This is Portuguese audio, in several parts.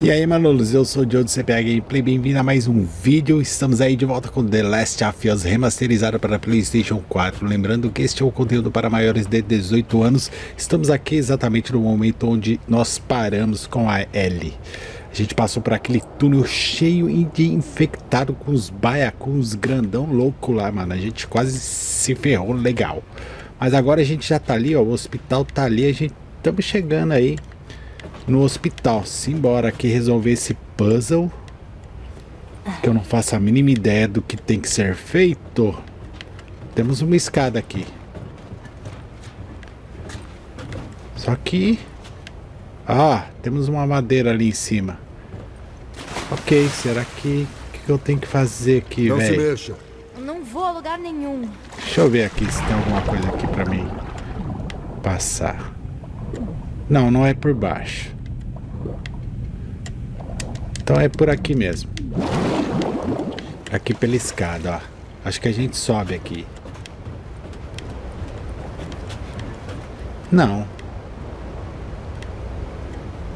E aí Manolos, eu sou o Joe do CPA Gameplay, bem-vindo a mais um vídeo, estamos aí de volta com The Last of Us remasterizado para Playstation 4, lembrando que este é o conteúdo para maiores de 18 anos, estamos aqui exatamente no momento onde nós paramos com a Ellie. A gente passou por aquele túnel cheio de infectado com os baiacuns grandão louco lá, mano, a gente quase se ferrou legal. Mas agora a gente já tá ali, ó, o hospital tá ali, a gente estamos chegando aí no hospital. Simbora aqui resolver esse puzzle. Que eu não faço a mínima ideia do que tem que ser feito. Temos uma escada aqui. Só que... Ah, temos uma madeira ali em cima. Ok, será que... O que, que eu tenho que fazer aqui, velho? Não se mexa. Eu não vou a lugar nenhum. Deixa eu ver aqui se tem alguma coisa aqui pra mim passar. Não, não é por baixo. Então é por aqui mesmo. Aqui pela escada, ó. Acho que a gente sobe aqui. Não.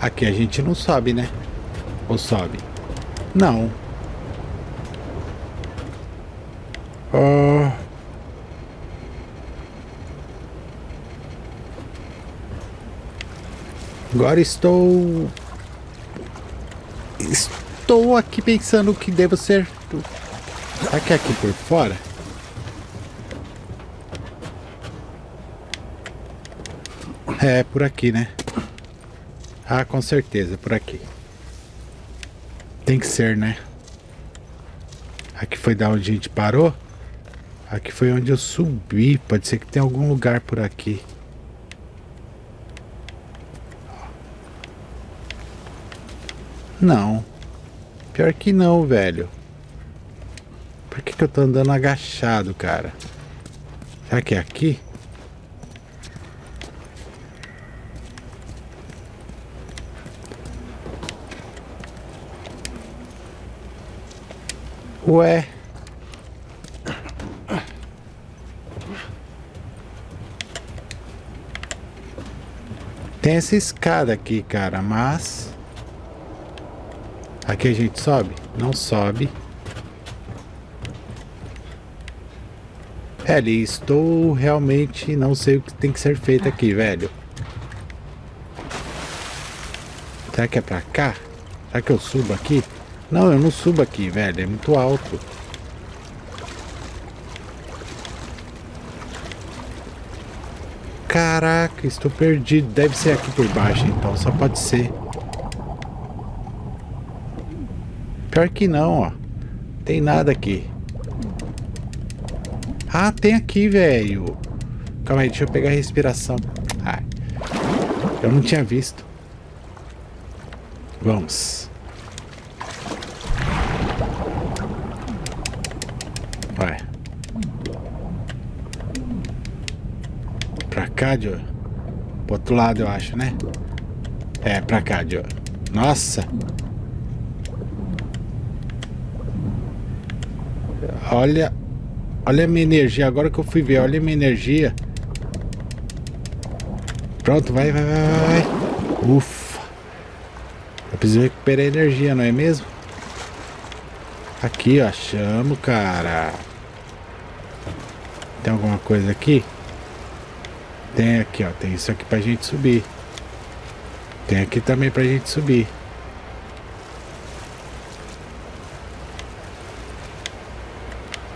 Aqui a gente não sobe, né? Ou sobe? Não. Oh. Agora estou. Estou aqui pensando o que devo ser. Será que é aqui por fora? É, por aqui, né? Ah, com certeza, por aqui. Tem que ser, né? Aqui foi da onde a gente parou? Aqui foi onde eu subi. Pode ser que tenha algum lugar por aqui. Não. Pior que não, velho. Por que, que eu tô andando agachado, cara? Será que é aqui? Ué. Tem essa escada aqui, cara, mas... Aqui a gente sobe? Não sobe. Ellie, estou realmente... Não sei o que tem que ser feito aqui, velho. Será que é pra cá? Será que eu subo aqui? Não, eu não subo aqui, velho. É muito alto. Caraca, estou perdido. Deve ser aqui por baixo, então. Só pode ser. Pior que não, ó. Tem nada aqui. Ah, tem aqui, velho. Calma aí, deixa eu pegar a respiração. Ai. Eu não tinha visto. Vamos. Vai. Pra cá, Joe. Pro outro lado, eu acho, né? É, pra cá, Joe. Nossa. Olha. Olha a minha energia. Agora que eu fui ver, olha a minha energia. Pronto, vai, vai, vai, vai. Ufa. Eu preciso recuperar energia, não é mesmo? Aqui, ó. Chamo, cara. Tem alguma coisa aqui? Tem aqui, ó. Tem isso aqui pra gente subir. Tem aqui também pra gente subir.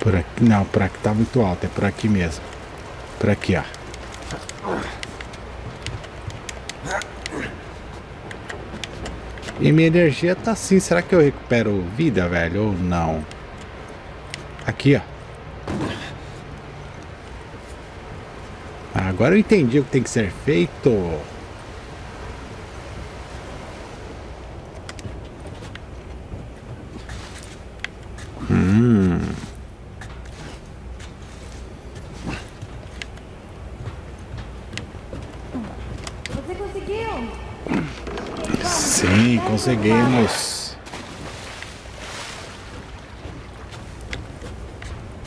Por aqui, não, por aqui tá muito alto, é por aqui mesmo. Por aqui, ó. E minha energia tá assim, será que eu recupero vida, velho, ou não? Aqui, ó. Agora eu entendi o que tem que ser feito. conseguimos.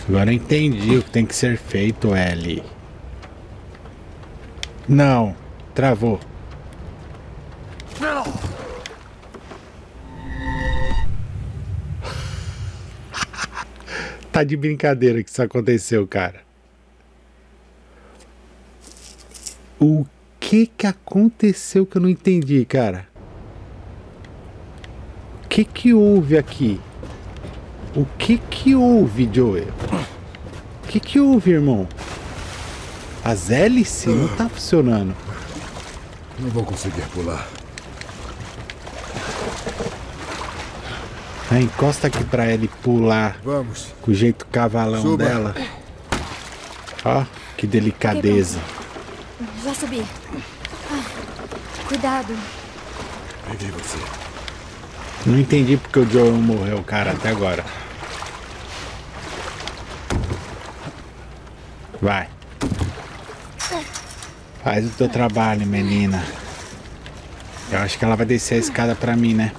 Agora entendi o que tem que ser feito, L. Não, travou. Não. tá de brincadeira que isso aconteceu, cara. O que que aconteceu que eu não entendi, cara? O que que houve aqui? O que que houve, Joel? O que que houve, irmão? As hélices não tá funcionando. Não vou conseguir pular. Ah, encosta aqui pra ele pular Vamos. com o jeito cavalão Suba. dela. Ó, que delicadeza. Já subi. Ah, cuidado. Peguei você. Não entendi porque o Joel morreu, cara, até agora. Vai. Faz o teu trabalho, menina. Eu acho que ela vai descer a escada pra mim, né?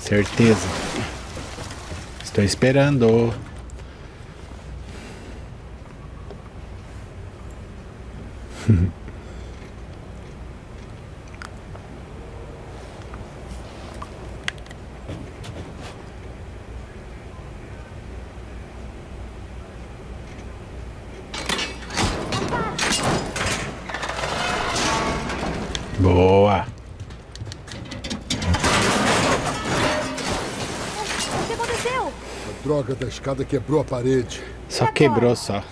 Certeza. Estou esperando. Boa. O que aconteceu? A droga da escada quebrou a parede. Só quebrou só.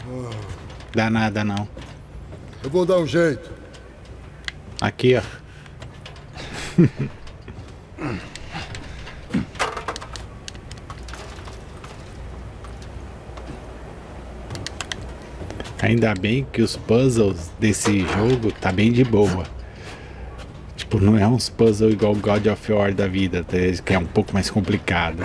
Dá nada não. Eu vou dar um jeito. Aqui, ó. Ainda bem que os puzzles desse jogo tá bem de boa. Tipo, não é uns puzzles igual God of War da vida, tá? que é um pouco mais complicado.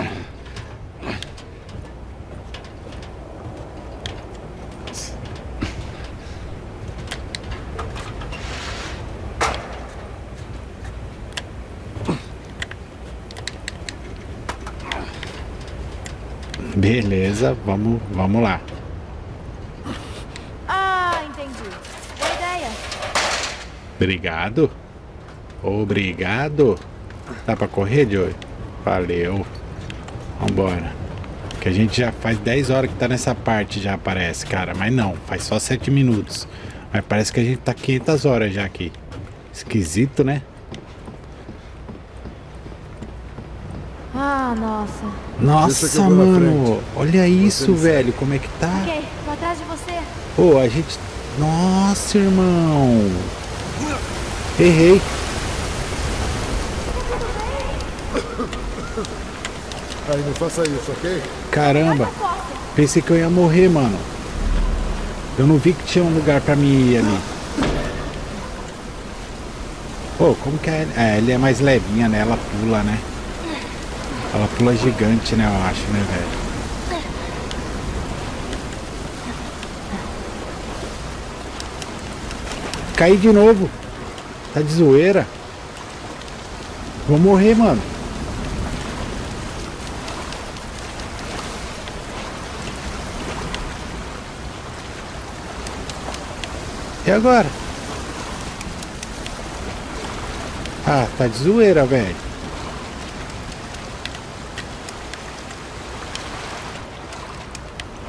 Beleza, vamos, vamos lá. Ah, entendi. Boa ideia. Obrigado. Obrigado. Dá pra correr, Joey? Valeu. Vambora. Que a gente já faz 10 horas que tá nessa parte já parece, cara. Mas não, faz só 7 minutos. Mas parece que a gente tá 500 horas já aqui. Esquisito, né? Ah, nossa. Nossa, mano. Olha isso, velho. Como é que tá? Ok, vou atrás de você. Pô, a gente. Nossa, irmão. Errei. Aí, não faça isso, ok? Caramba. Pensei que eu ia morrer, mano. Eu não vi que tinha um lugar pra mim ir ali. Pô, como que é? É, ele é mais levinha, né? Ela pula, né? Ela pula gigante, né? Eu acho, né, velho? Caí de novo. Tá de zoeira. Vou morrer, mano. E agora? Ah, tá de zoeira, velho.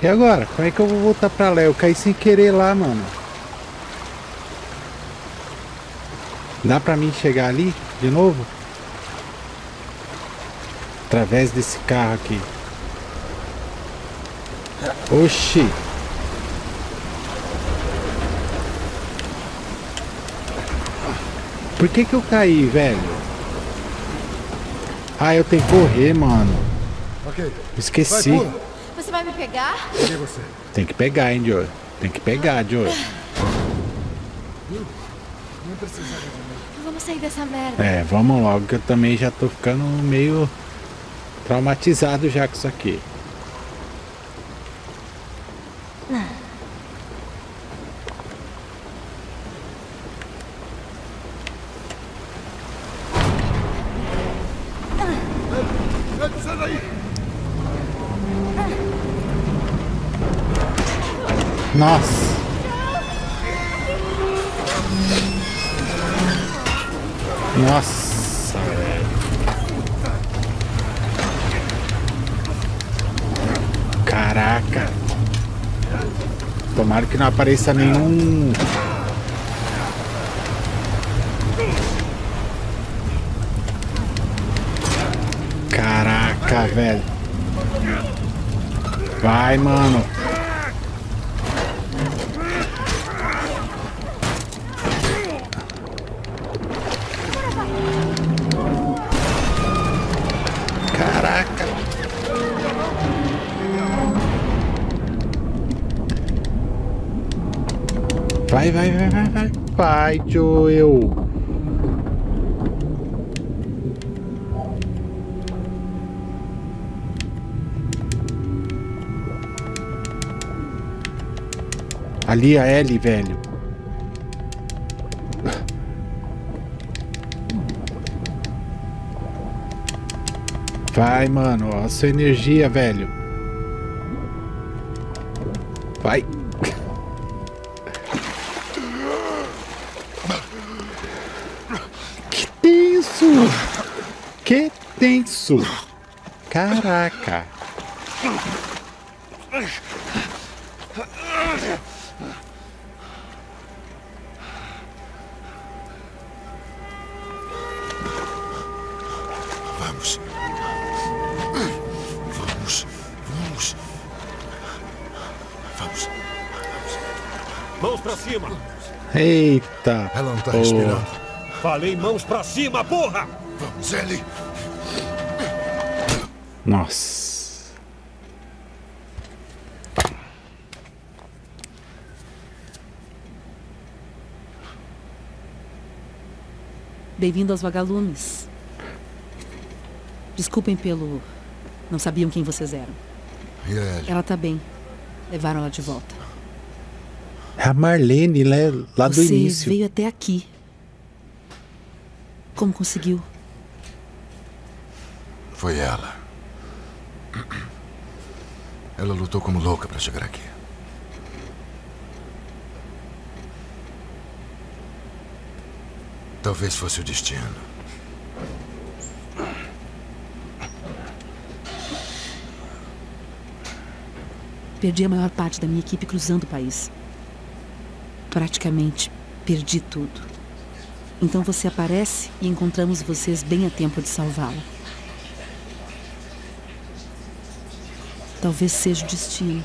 E agora? Como é que eu vou voltar pra lá? Eu caí sem querer lá, mano. Dá pra mim chegar ali de novo? Através desse carro aqui. Oxi. Por que que eu caí, velho? Ah, eu tenho que correr, mano. Ok. Vai, Esqueci. pula. Você vai me pegar? Peguei você. Tem que pegar, hein, Joe? Tem que pegar, Joe. Vamos sair dessa merda. É, vamos logo que eu também já tô ficando meio traumatizado já com isso aqui. Nossa! Nossa, velho. Tomara que não apareça nenhum. Caraca, velho. Vai, mano. Vai, Joel. Ali a Ellie, velho. Vai, mano. A sua energia, velho. Que tenso! Caraca! Vamos. Vamos. Vamos. Vamos. Mãos pra cima! Eita! Ela não tá porra. respirando. Falei mãos pra cima, porra! Vamos, Ellie. Nossa. Bem-vindo aos vagalumes. Desculpem pelo. Não sabiam quem vocês eram. E a Ellie? Ela tá bem. Levaram ela de volta. É a Marlene, né? Lá do Você início. veio até aqui. Como conseguiu? Foi ela. Ela lutou como louca para chegar aqui. Talvez fosse o destino. Perdi a maior parte da minha equipe cruzando o país. Praticamente perdi tudo. Então você aparece e encontramos vocês bem a tempo de salvá-la. Talvez seja o destino.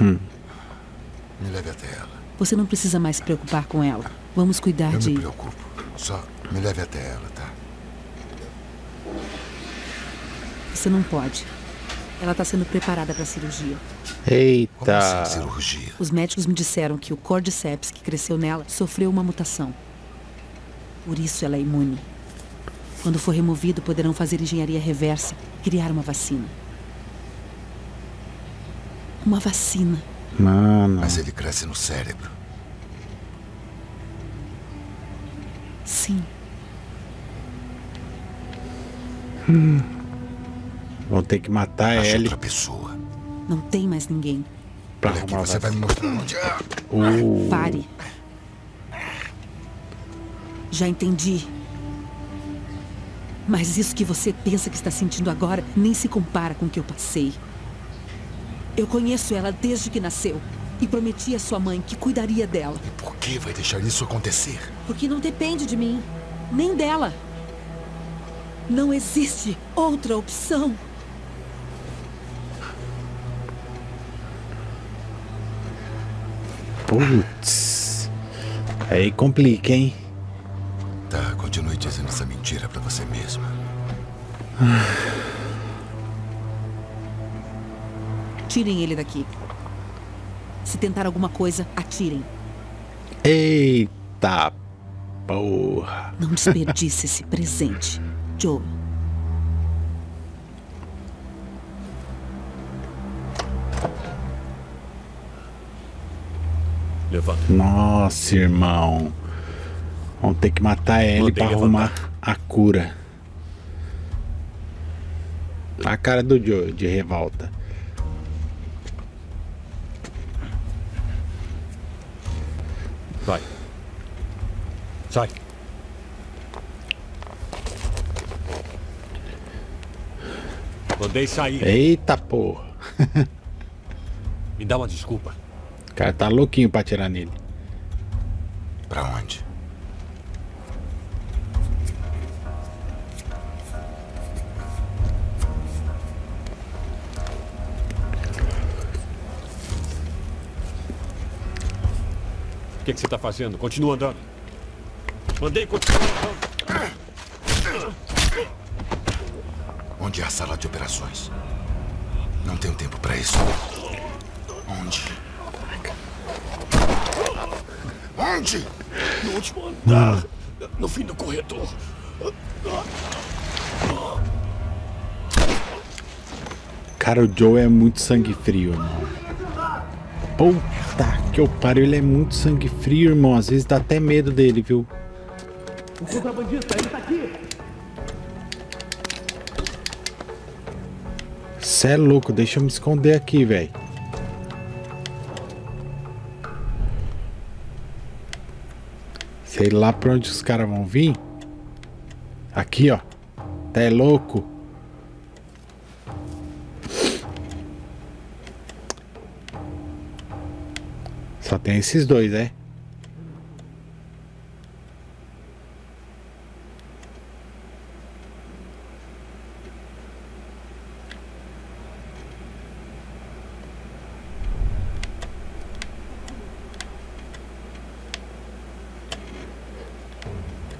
Me leve até ela. Você não precisa mais se preocupar com ela. Vamos cuidar Eu de. me preocupo. Só me leve até ela, tá? Você não pode. Ela está sendo preparada para a cirurgia. Como Eita. assim, cirurgia? Os médicos me disseram que o cordyceps que cresceu nela sofreu uma mutação. Por isso ela é imune. Quando for removido, poderão fazer engenharia reversa e criar uma vacina. Uma vacina. Mano. Mas ele cresce no cérebro. Sim. Vão ter que matar a Acha Ellie outra pessoa. Não tem mais ninguém. pra Olha aqui, você vai me mostrar onde é. Uh, Pare. Já entendi. Mas isso que você pensa que está sentindo agora nem se compara com o que eu passei. Eu conheço ela desde que nasceu e prometi à sua mãe que cuidaria dela. Por que vai deixar isso acontecer? Porque não depende de mim, nem dela. Não existe outra opção. Putz. Aí complica, hein? Tirem ele daqui. Se tentar alguma coisa, atirem. Eita porra. Não desperdice esse presente. Joe. Levanta. Nossa, irmão. Vamos ter que matar ele levantar. arrumar a cura. A cara do Joe de revolta. Vai. Sai. Mandei sair. Eita porra. Me dá uma desculpa. O cara tá louquinho pra atirar nele. Pra onde? Que, que você tá fazendo? Continua andando. Mandei continuar andando. Onde é a sala de operações? Não tenho tempo pra isso. Onde? Onde? No último andar. No fim do corredor. Cara, o Joe é muito sangue frio, irmão. Puta que eu pariu, ele é muito sangue frio, irmão. Às vezes dá até medo dele, viu? O contrabandista, ele tá aqui! Cê é louco, deixa eu me esconder aqui, velho. Sei lá pra onde os caras vão vir. Aqui, ó. Tá é louco. Tem esses dois, é?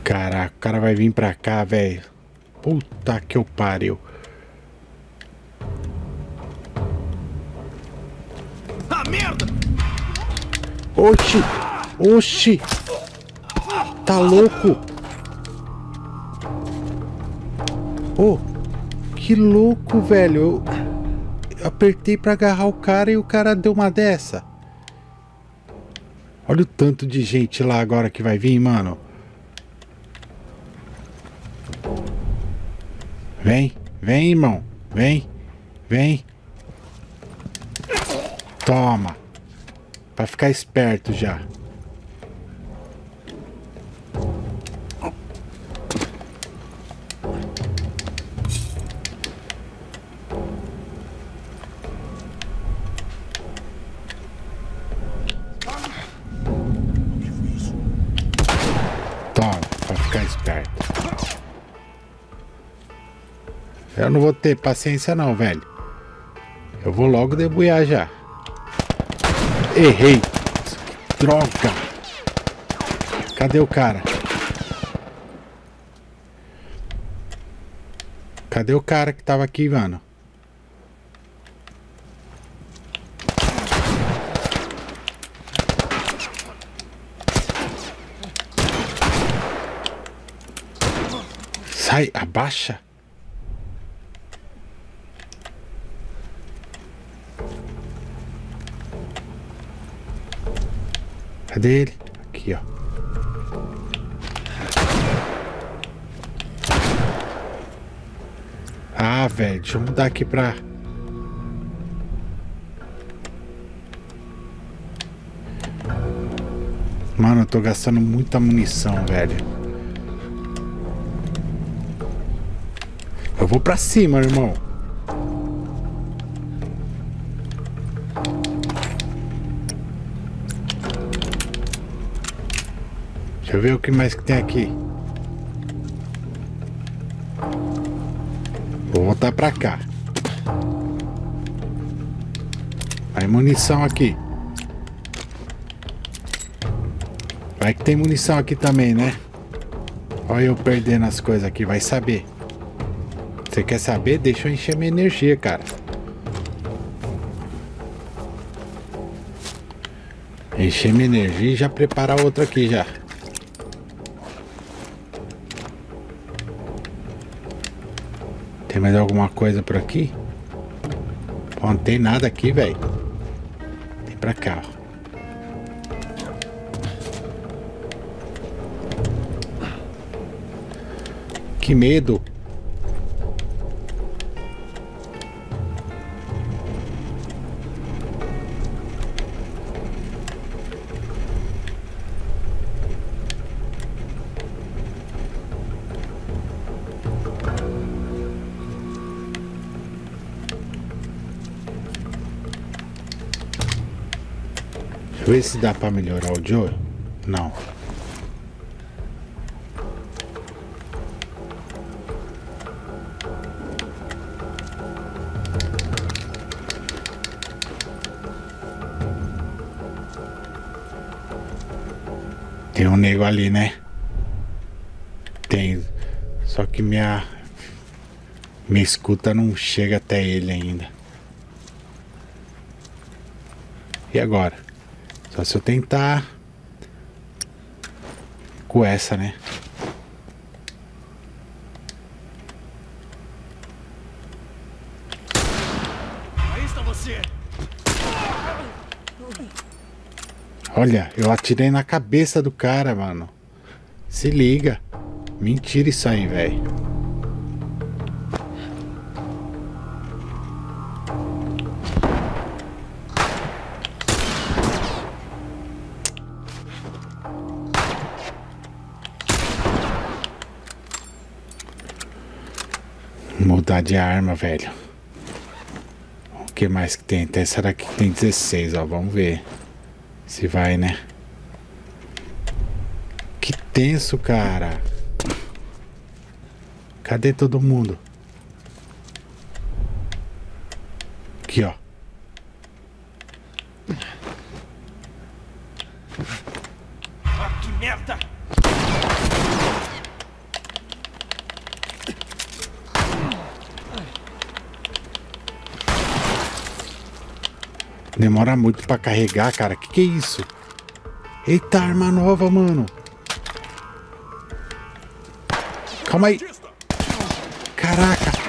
Caraca, o cara vai vir pra cá, velho. Puta que eu pariu. Ah, merda! Oxi! Oxi! Tá louco? Ô, que louco, velho. Eu apertei pra agarrar o cara e o cara deu uma dessa. Olha o tanto de gente lá agora que vai vir, mano. Vem, vem, irmão. Vem, vem. Toma. Pra ficar esperto já. Toma, pra ficar esperto. Eu não vou ter paciência não, velho. Eu vou logo debulhar já. Errei. Droga. Cadê o cara? Cadê o cara que tava aqui, mano? Sai, abaixa. Cadê ele? Aqui, ó. Ah, velho, deixa eu mudar aqui pra. Mano, eu tô gastando muita munição, velho. Eu vou pra cima, irmão. Deixa eu ver o que mais que tem aqui. Vou voltar pra cá. Aí munição aqui. Vai que tem munição aqui também, né? Olha eu perdendo as coisas aqui, vai saber. Você quer saber? Deixa eu encher minha energia, cara. Encher minha energia e já preparar outra aqui já. Tem mais alguma coisa por aqui? Pô, não tem nada aqui, velho. Tem pra cá, ó. Que medo. Ver se dá pra melhorar o Joe. Não. Tem um nego ali, né? Tem. Só que minha. Minha escuta não chega até ele ainda. E agora? Se eu tentar. Com essa, né? Aí está você! Olha, eu atirei na cabeça do cara, mano. Se liga. Mentira isso aí, velho. De arma, velho. O que mais que tem? Tem- Será que tem 16, ó? Vamos ver. Se vai, né? Que tenso, cara. Cadê todo mundo? Aqui, ó. Ah, que merda! Demora muito pra carregar, cara. Que que é isso? Eita, arma nova, mano. Calma aí. Caraca.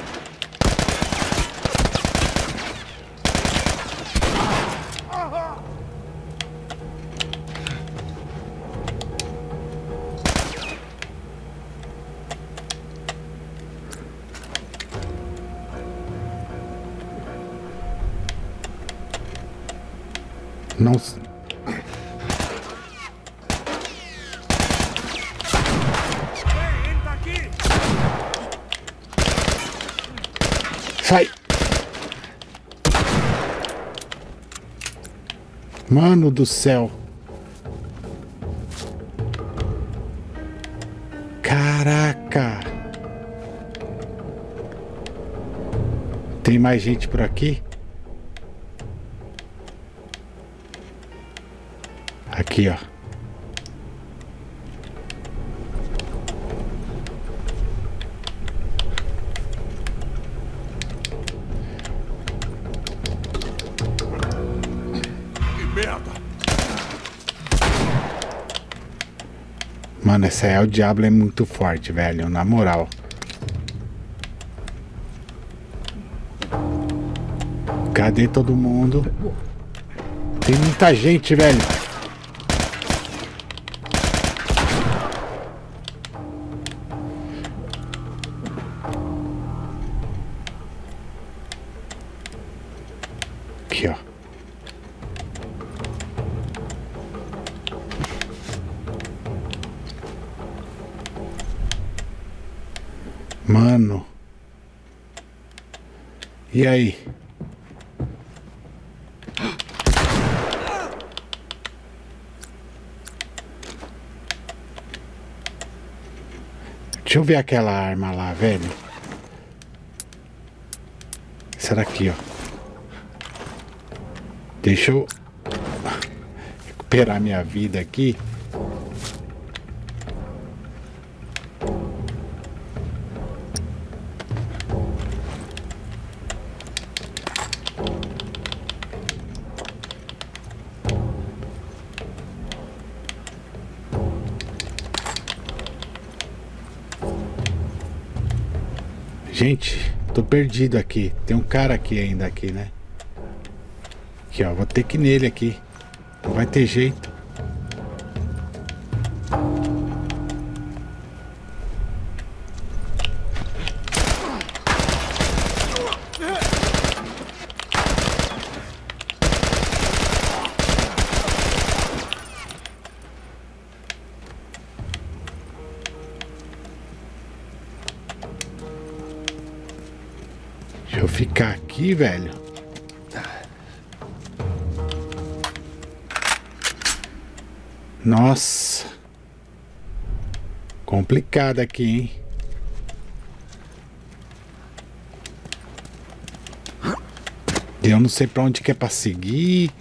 Mano do céu. Caraca! Tem mais gente por aqui? Aqui, ó. Mano, essa é o Diablo é muito forte, velho. Na moral. Cadê todo mundo? Tem muita gente, velho. E aí? Deixa eu ver aquela arma lá, velho. Será aqui, ó. Deixa eu recuperar minha vida aqui. Gente, tô perdido aqui. Tem um cara aqui ainda aqui, né? Aqui, ó. Vou ter que ir nele aqui. Não vai ter jeito. Velho. Nossa. Complicado aqui, hein? Eu não sei pra onde que é pra seguir.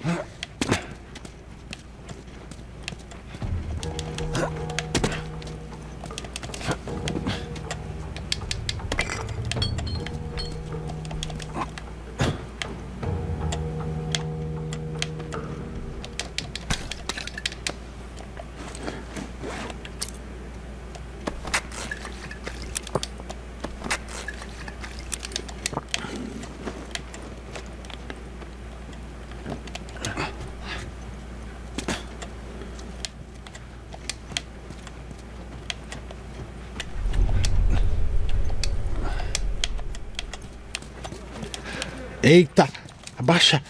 Eita! Abaixa!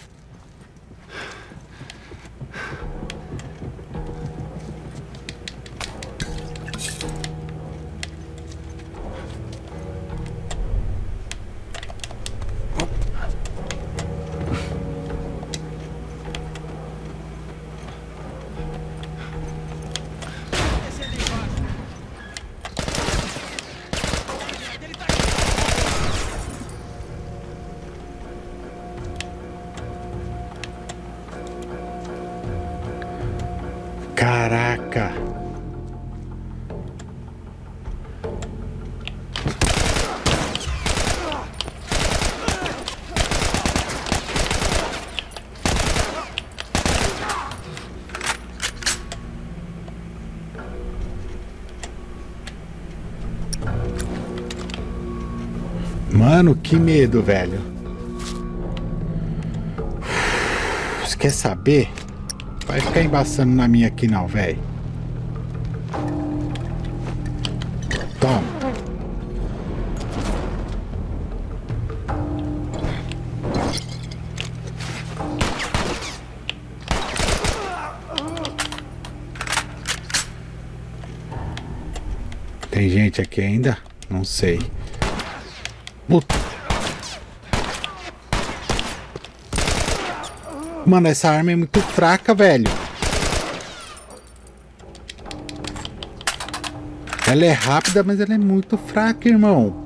Mano, que medo, velho. Você quer saber? Vai ficar embaçando na minha aqui não, velho. Toma. Tem gente aqui ainda? Não sei. Puta. Mano, essa arma é muito fraca, velho. Ela é rápida, mas ela é muito fraca, irmão.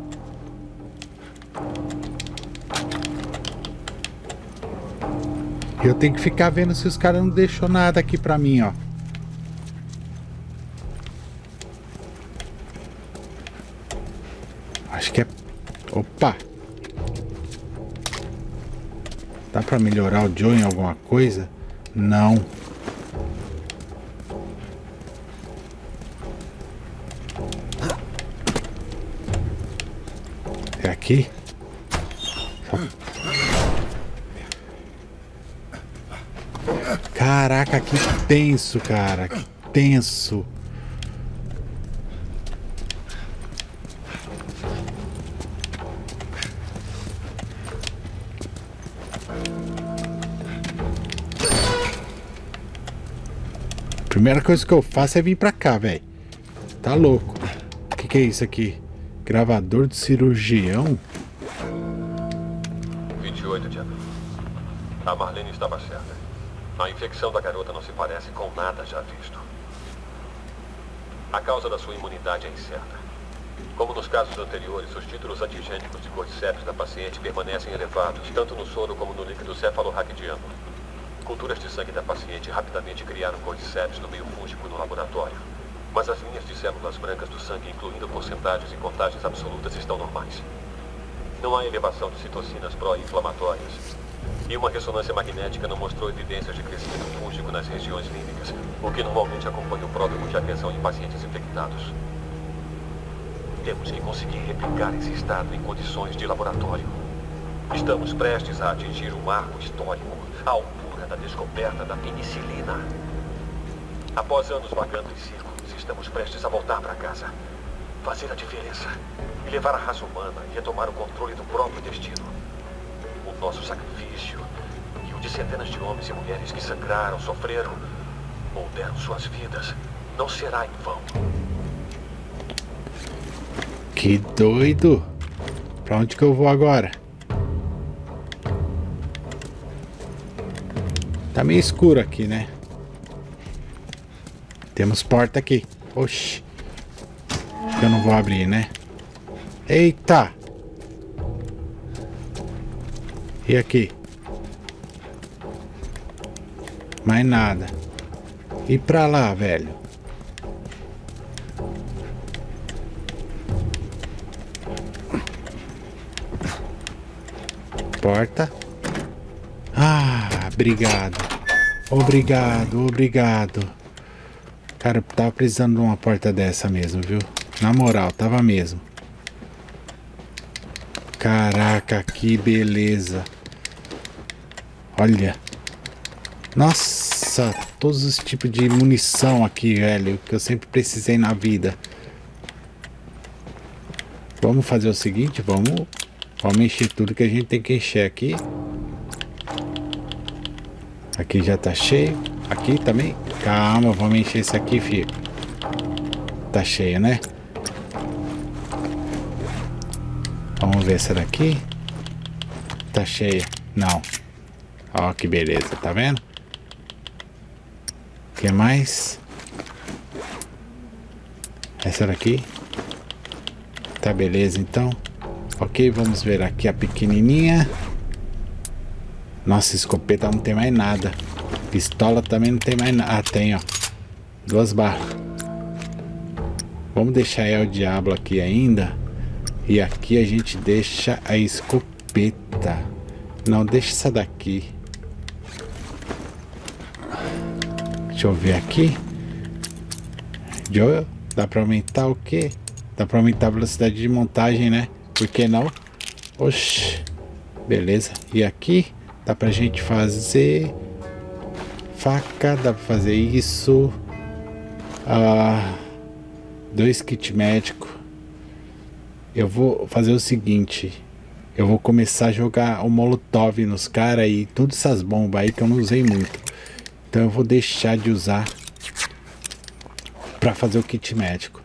Eu tenho que ficar vendo se os caras não deixou nada aqui pra mim, ó. Acho que é... Opa! Dá pra melhorar o Joe em alguma coisa? Não. É aqui? Caraca, que tenso, cara. Que tenso. Primeira coisa que eu faço é vir pra cá, velho. Tá louco. O que, que é isso aqui? Gravador de cirurgião? 28 de abril. A Marlene estava certa. A infecção da garota não se parece com nada já visto. A causa da sua imunidade é incerta. Como nos casos anteriores, os títulos antigênicos de cordyceps da paciente permanecem elevados, tanto no soro como no líquido cefalorraquidiano. Culturas de sangue da paciente rapidamente criaram cordyceps no meio fúngico no laboratório. Mas as linhas de células brancas do sangue, incluindo porcentagens e contagens absolutas, estão normais. Não há elevação de citocinas pró-inflamatórias. E uma ressonância magnética não mostrou evidências de crescimento fúngico nas regiões límbicas, o que normalmente acompanha o pródromo de adesão em pacientes infectados. Temos que conseguir replicar esse estado em condições de laboratório. Estamos prestes a atingir um marco histórico, a altura da descoberta da penicilina. Após anos vagando em círculos, estamos prestes a voltar para casa. Fazer a diferença. E levar a raça humana e retomar o controle do próprio destino. O nosso sacrifício e o de centenas de homens e mulheres que sangraram, sofreram ou deram suas vidas não será em vão. Que doido. Pra onde que eu vou agora? Tá meio escuro aqui, né? Temos porta aqui. Oxi. Eu não vou abrir, né? Eita! E aqui? Mais nada. E pra lá, velho? Porta. Ah, obrigado. Obrigado, obrigado. Cara, eu tava precisando de uma porta dessa mesmo, viu? Na moral, tava mesmo. Caraca, que beleza. Olha. Nossa, todos os tipos de munição aqui, velho, que eu sempre precisei na vida. Vamos fazer o seguinte, vamos, vamos encher tudo que a gente tem que encher aqui. Aqui já tá cheio. Aqui também. Calma, vamos encher isso aqui, filho. Tá cheio, né? Vamos ver essa daqui. Tá cheia. Não. Ó, que beleza, tá vendo? O que mais? Essa daqui. Tá beleza, então. Ok, vamos ver aqui a pequenininha. Nossa, escopeta não tem mais nada. Pistola também não tem mais nada. Ah, tem, ó. Duas barras. Vamos deixar aí o diabo aqui ainda. E aqui a gente deixa a escopeta. Não, deixa essa daqui. Deixa eu ver aqui. Joel, dá pra aumentar o quê? Dá pra aumentar a velocidade de montagem, né? Por que não? Oxi. Beleza. E aqui dá pra gente fazer faca, dá pra fazer isso. Ah, dois kit médico. Eu vou fazer o seguinte. Eu vou começar a jogar o Molotov nos caras e todas essas bombas aí que eu não usei muito. Então eu vou deixar de usar para fazer o kit médico.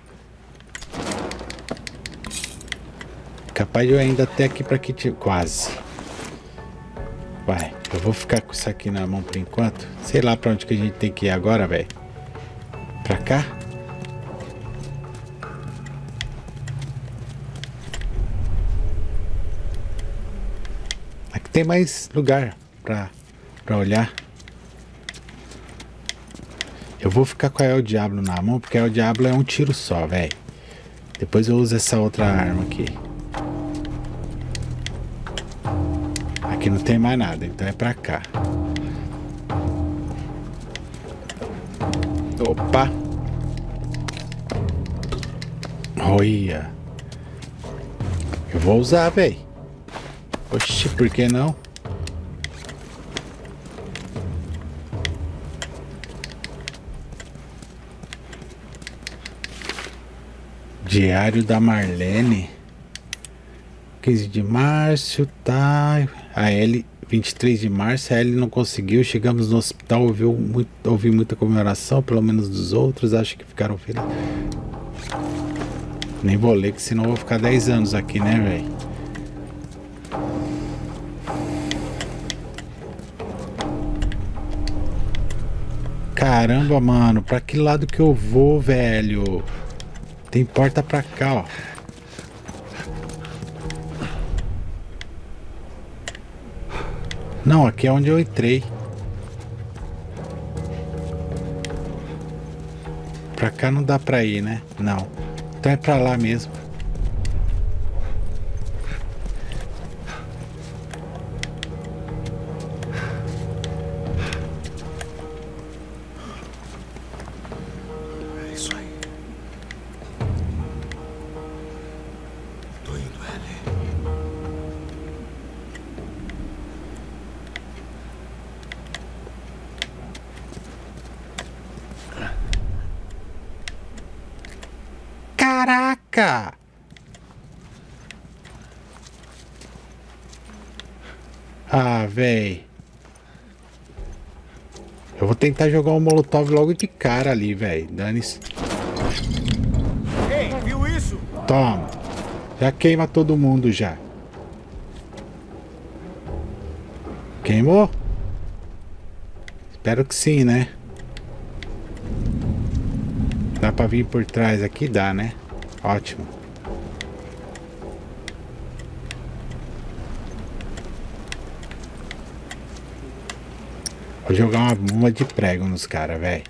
Capaz de eu ainda ter aqui para kit quase. Vai, eu vou ficar com isso aqui na mão por enquanto. Sei lá pra onde que a gente tem que ir agora, velho. Pra cá? Aqui tem mais lugar pra, pra olhar. Eu vou ficar com a El Diablo na mão, porque a El Diablo é um tiro só, velho. Depois eu uso essa outra arma aqui. Não tem mais nada, então é pra cá. Opa! Olha! Eu vou usar, velho. Oxi, por que não? Diário da Marlene. 15 de março, tá. A L, 23 de março, a L não conseguiu. Chegamos no hospital, ouviu muito, ouvi muita comemoração, pelo menos dos outros. Acho que ficaram felizes. Nem vou ler, que senão vou ficar 10 anos aqui, né, velho? Caramba, mano, pra que lado que eu vou, velho? Tem porta pra cá, ó. Não, aqui é onde eu entrei. Pra cá não dá pra ir, né? Não. Então é pra lá mesmo. Tentar jogar um molotov logo de cara ali, véi. Dane-se. Ei, viu isso? Toma. Já queima todo mundo já. Queimou? Espero que sim, né? Dá pra vir por trás aqui? Dá, né? Ótimo. Vou jogar uma bomba de prego nos caras, velho.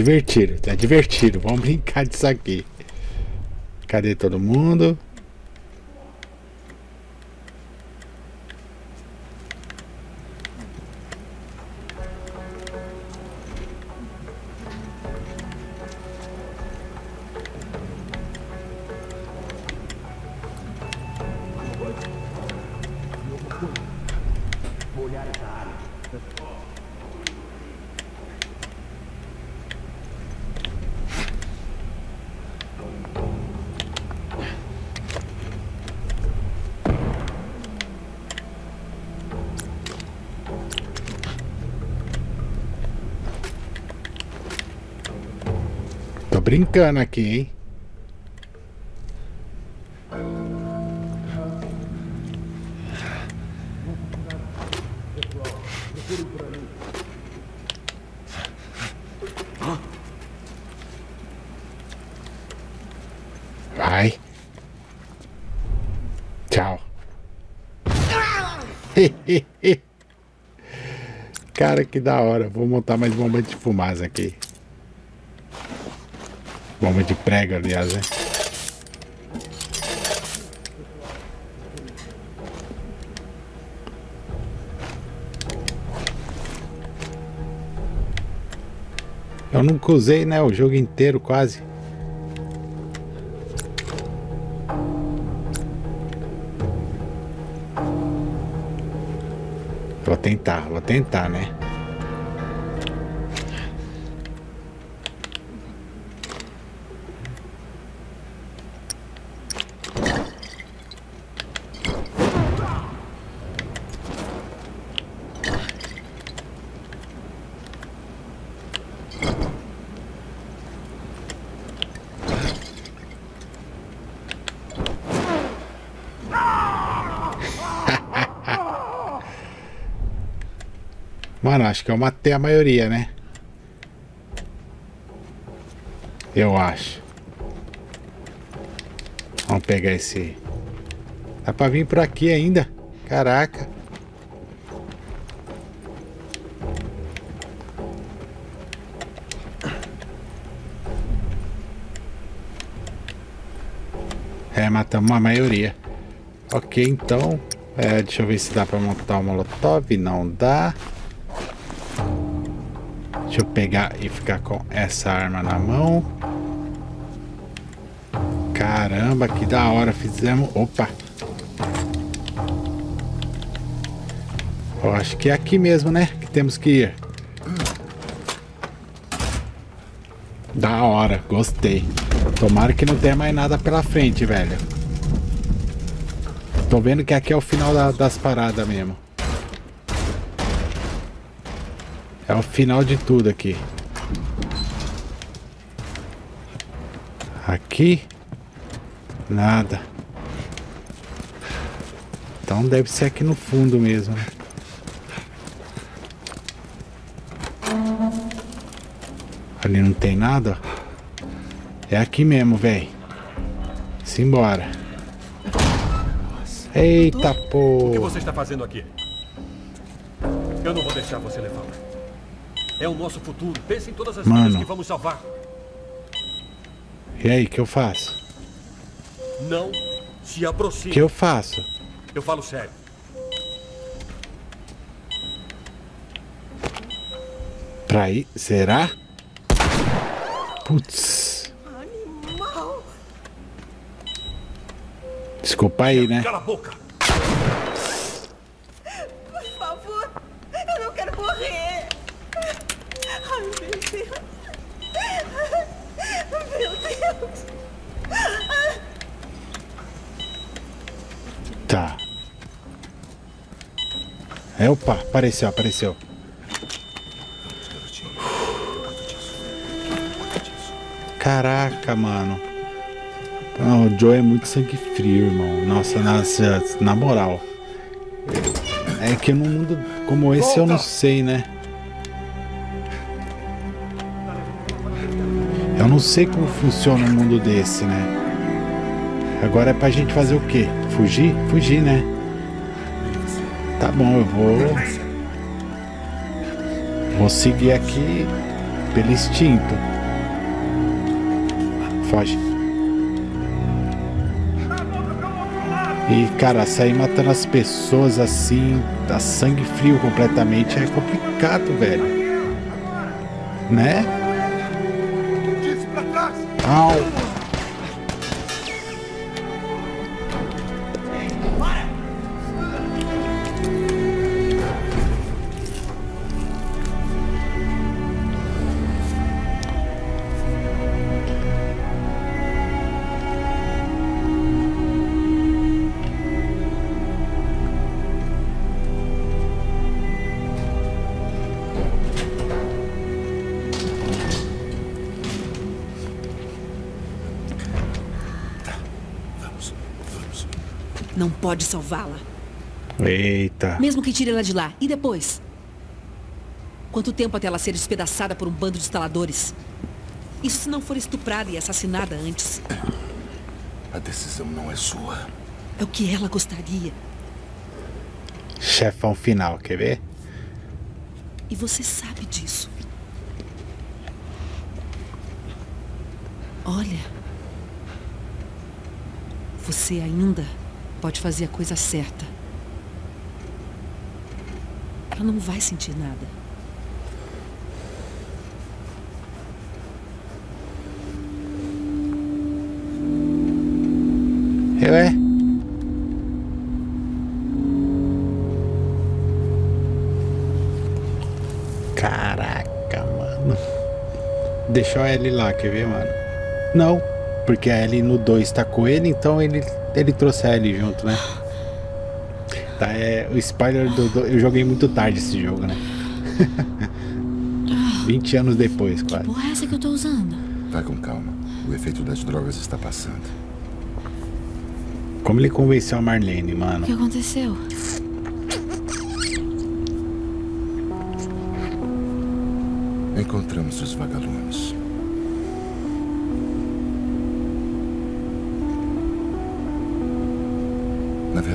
Divertido, tá divertido. Vamos brincar disso aqui. Cadê todo mundo? Brincando aqui, hein? Vai. Tchau. Cara, que da hora. Vou montar mais bomba de fumaça aqui. Bomba de prego, aliás, né? Eu nunca usei, né? O jogo inteiro, quase. Vou tentar, vou tentar, né? Mano, acho que eu matei a maioria, né? Eu acho. Vamos pegar esse. Dá pra vir por aqui ainda. Caraca. É, matamos a maioria. Ok, então. É, deixa eu ver se dá pra montar o molotov. Não dá. Deixa eu pegar e ficar com essa arma na mão. Caramba, que da hora fizemos. Opa! Eu acho que é aqui mesmo, né? Que temos que ir. Da hora, gostei. Tomara que não tenha mais nada pela frente, velho. Tô vendo que aqui é o final da, das paradas mesmo. É o final de tudo aqui. Aqui. Nada. Então deve ser aqui no fundo mesmo. né? Ali não tem nada. É aqui mesmo, velho. Simbora. Eita O que pô. você está fazendo aqui? Eu não vou deixar você levá-la. É o nosso futuro. Pense em todas as Mano. vidas que vamos salvar. E aí, o que eu faço? Não se O aproxime. que eu faço? Eu falo sério. Pra ir? Será? Putz. Desculpa aí, né? Cala a boca! Por favor, eu não quero morrer. Ai, meu Deus. Meu Deus. Tá. É, opa, apareceu, apareceu. Caraca, mano. Não, o Joe é muito sangue frio, irmão. Nossa, na, na moral. É que num mundo como esse eu não sei, né? Eu não sei como funciona um mundo desse, né? Agora é pra gente fazer o quê? Fugir? Fugir, né? Tá bom, eu vou. Vou seguir aqui pelo instinto. Foge. E, cara, sair matando as pessoas assim, a sangue frio completamente, é complicado, velho. Né? Au. Pode salvá-la. Eita. Mesmo que tire ela de lá. E depois? Quanto tempo até ela ser despedaçada por um bando de instaladores? Isso se não for estuprada e assassinada antes. A decisão não é sua. É o que ela gostaria. Chefão final, quer ver? E você sabe disso. Olha. Você ainda pode fazer a coisa certa. Ela não vai sentir nada. Eu é. Caraca, mano. Deixou a Ellie lá, quer ver, mano? Não, porque a Ellie no 2 tá com ele, então ele, ele trouxe a Ellie junto, né? Tá, é o spoiler do, do- Eu joguei muito tarde esse jogo, né? 20 anos depois, quase. Porra, é essa que eu tô usando? Vai com calma. O efeito das drogas está passando. Como ele convenceu a Marlene, O mano? que aconteceu? Encontramos os vagalumes.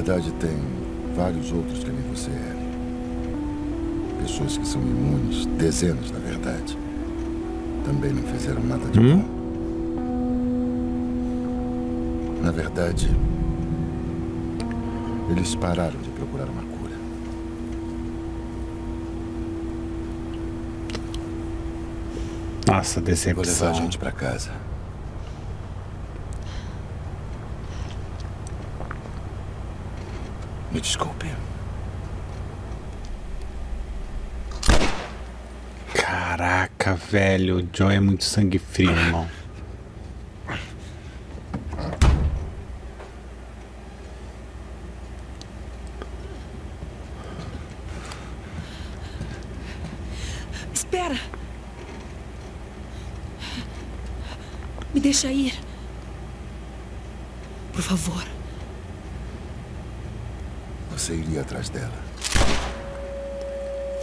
Verdade, tem vários outros que nem você, Ellie. Pessoas que são imunes, dezenas, na verdade. Também não fizeram nada de Hum? bom. Na verdade, eles pararam de procurar uma cura. Nossa, Vou levar a decepção. gente pra casa. Me desculpe. Caraca, velho. O Joe é muito sangue frio, irmão. Espera! Me deixa ir. Por favor. Você iria atrás dela.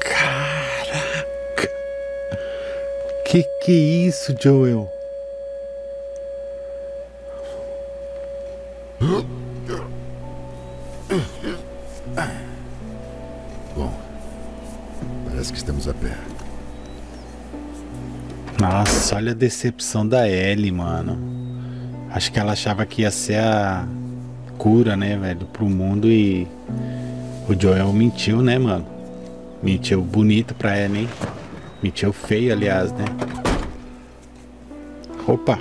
Caraca. Que que é isso, Joel? Bom, parece que estamos a pé. Nossa, olha a decepção da Ellie, mano. Acho que ela achava que ia ser a cura, né, velho, pro mundo e o Joel mentiu, né, mano? Mentiu bonito pra ela, hein? Mentiu feio, aliás, né? Opa.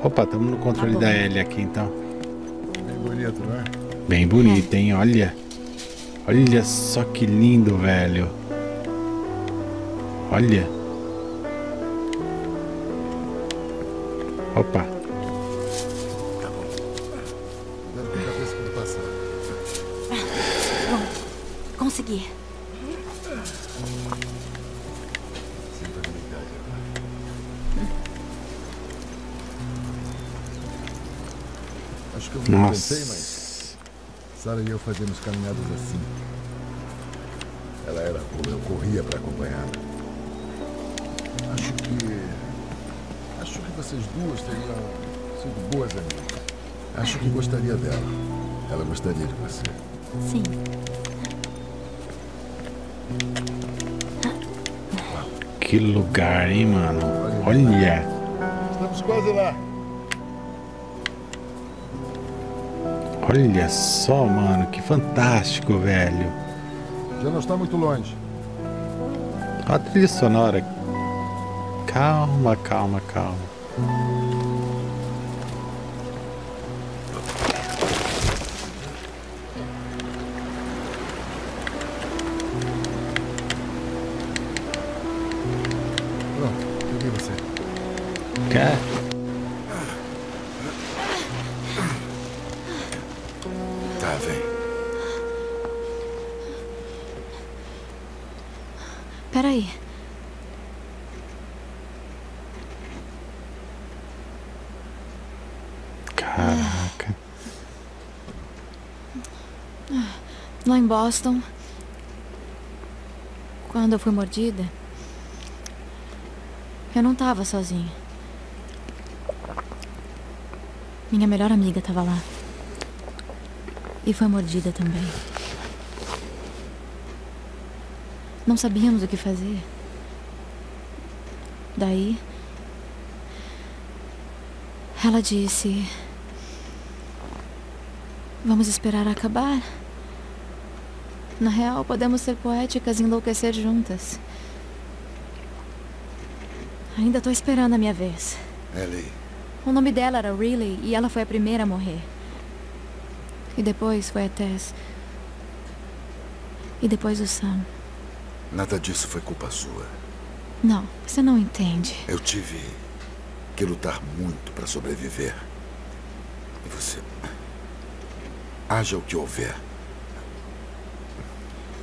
Opa, estamos no controle da L aqui então. Bem bonito, não é? Bem bonito, hein? Olha. Olha só que lindo, velho. Olha. Opa. Sara e eu fazíamos caminhadas assim. Ela era boa, eu corria para acompanhá-la. Acho que. Acho que vocês duas teriam sido boas amigas. Acho que gostaria dela. Ela gostaria de você. Sim. Que lugar, hein, mano? Olha. Estamos quase lá. Olha só, mano. Que fantástico, velho. Já não está muito longe. A trilha sonora. Calma, calma, calma. Boston, quando eu fui mordida, eu não tava sozinha. Minha melhor amiga tava lá. E foi mordida também. Não sabíamos o que fazer. Daí. Ela disse. Vamos esperar acabar. Na real, podemos ser poéticas e enlouquecer juntas. Ainda tô esperando a minha vez. Ellie, O nome dela era Riley e ela foi a primeira a morrer. E depois foi a Tess. E depois o Sam. nada disso foi culpa sua. Não, você não entende. Eu tive que lutar muito para sobreviver. E você. Haja o que houver.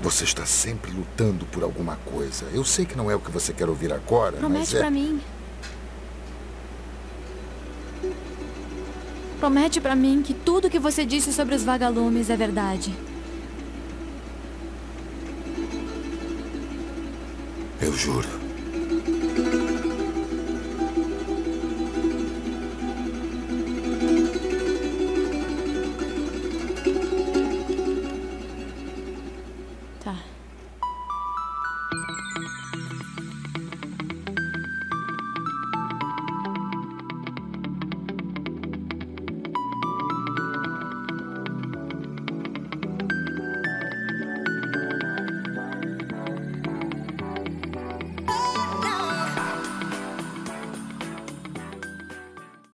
Você está sempre lutando por alguma coisa. Eu sei que não é o que você quer ouvir agora, mas Promete é. pra mim. Promete pra mim que tudo que você disse sobre os vagalumes é verdade. Eu juro.